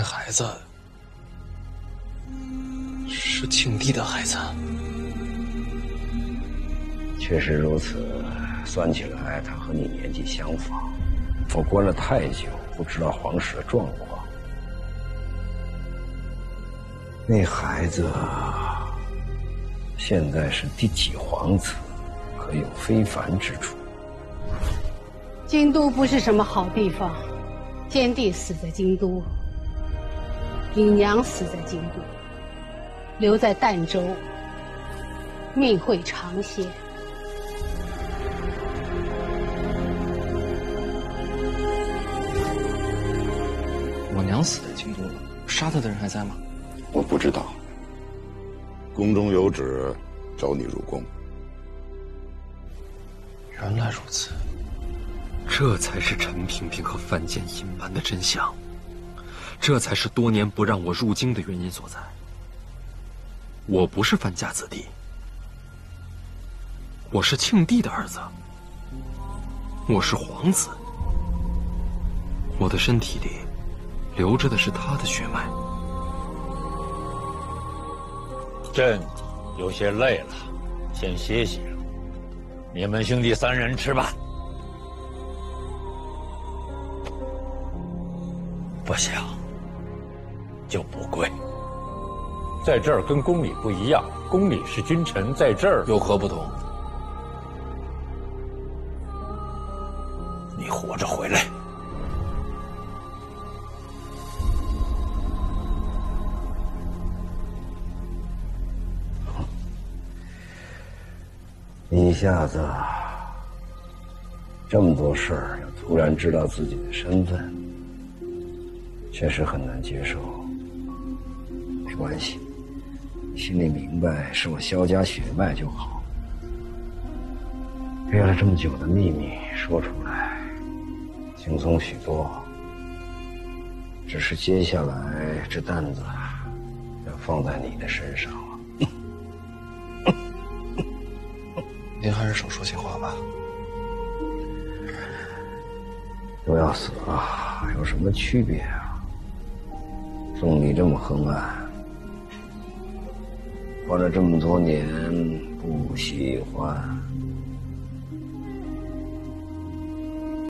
那孩子是庆帝的孩子。确实如此，算起来他和你年纪相仿。我关了太久，不知道皇室的状况。那孩子现在是第几皇子？可有非凡之处？京都不是什么好地方，先帝死在京都，姨娘死在京都，留在儋州，命会长些。我娘死在京都了，杀她的人还在吗？我不知道。宫中有旨，召你入宫。原来如此，这才是陈萍萍和范建隐瞒的真相，这才是多年不让我入京的原因所在。我不是范家子弟，我是庆帝的儿子，我是皇子，我的身体里流着的是他的血脉。朕有些累了，先歇息。你们兄弟三人吃吧。不行就不跪。在这儿跟宫里不一样，宫里是君臣，在这儿有何不同？你活着回来。一下子这么多事儿，又突然知道自己的身份，确实很难接受。没关系，心里明白是我萧家血脉就好。憋了这么久的秘密说出来，轻松许多。只是接下来这担子要放在你的身上了。您还是少说些话吧。都要死了，有什么区别啊？送你这么横案，活了这么多年，不喜欢。